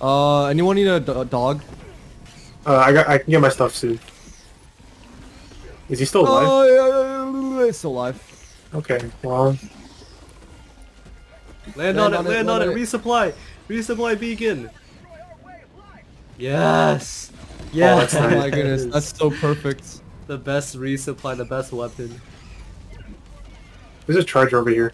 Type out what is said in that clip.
Uh, anyone need a dog? Uh, I got. I can get my stuff soon. Is he still alive? Oh, yeah, he's still alive. Okay. Well, Land, Land on it, on it, land on it, it. resupply! Resupply beacon! Yes! Oh, yes! Oh my goodness, that's so perfect. the best resupply, the best weapon. there's a charger over here.